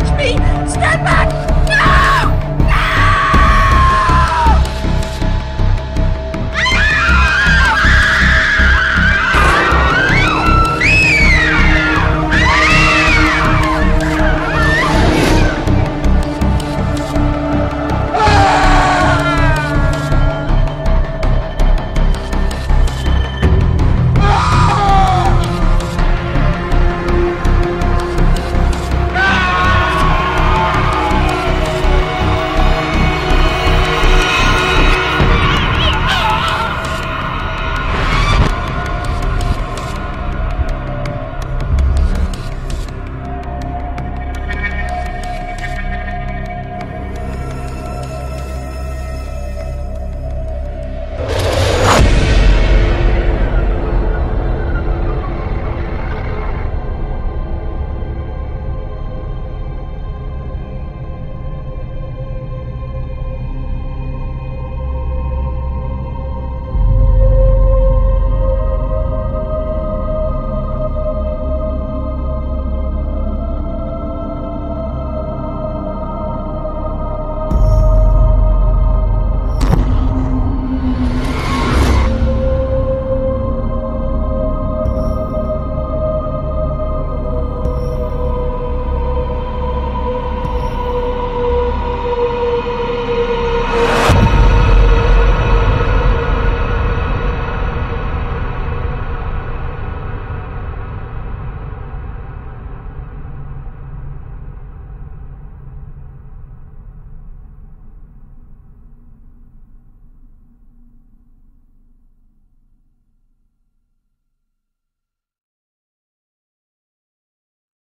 touch me! Stand back!